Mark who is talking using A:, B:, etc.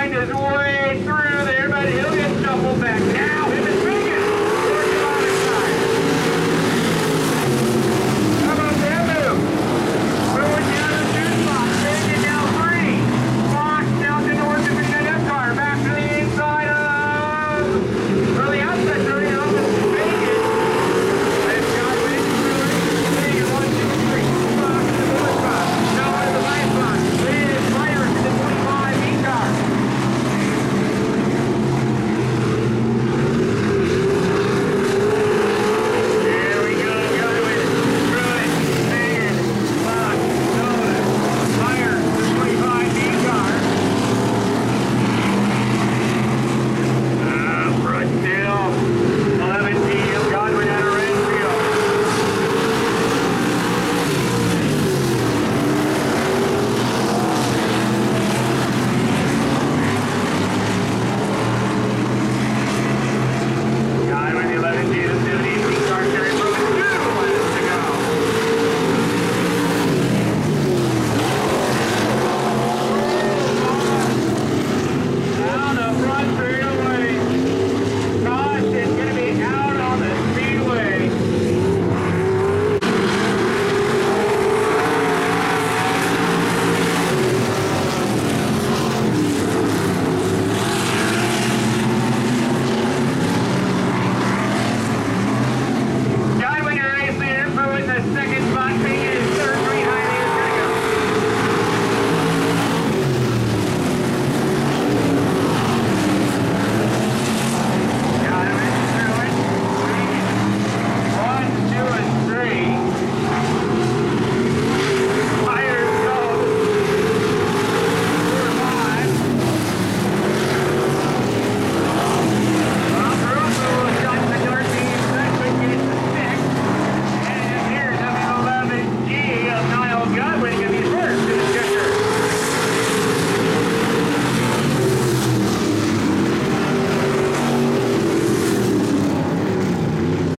A: line is 183.